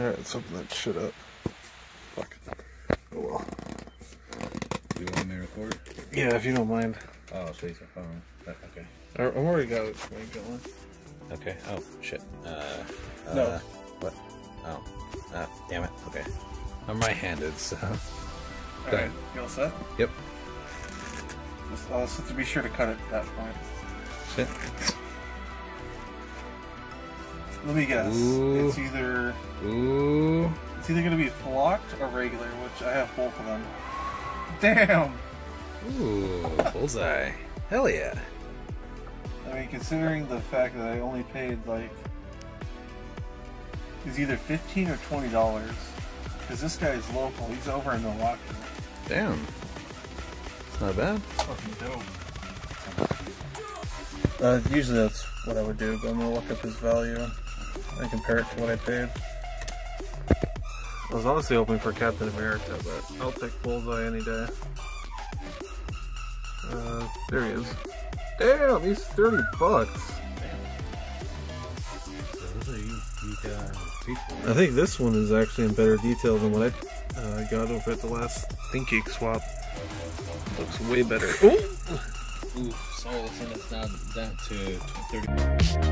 Alright, let's open that shit up. Fuck. Oh well. Do you want me to record? Yeah, if you don't mind. Oh, sweet. Oh, okay. I- I've already got it going. Okay. Oh, shit. Uh, No. uh, what? Oh. Uh, damn it. Okay. I'm right-handed, so. Alright, you all set? Yep. Just, uh, so to be sure to cut it at that point. Shit. Let me guess. Ooh. It's either Ooh. it's either gonna be flocked or regular, which I have both of them. Damn! Ooh. Bullseye. Hell yeah. I mean, considering the fact that I only paid like it's either fifteen or twenty dollars. Because this guy is local. He's over in Milwaukee. Damn. It's not bad. Fucking dope. Uh, usually that's what I would do, but I'm gonna look up his value and compare it to what I paid. I was honestly hoping for Captain America, but I'll take Bullseye any day. Uh, there he is. Damn, he's 30 bucks. I think this one is actually in better detail than what I uh, got over at the last ThinkGeek swap. Looks way better. Ooh! Ooh, so all of a sudden it's down, down to 30.